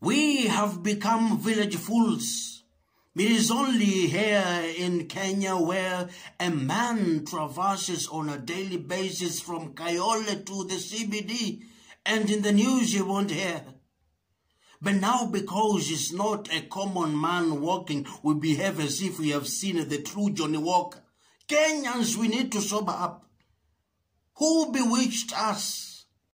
We have become village fools. It is only here in Kenya where a man traverses on a daily basis from Kayole to the CBD and in the news you won't hear. But now because it's not a common man walking, we behave as if we have seen the true Johnnie Walker. Kenyans, we need to sober up. Who bewitched us?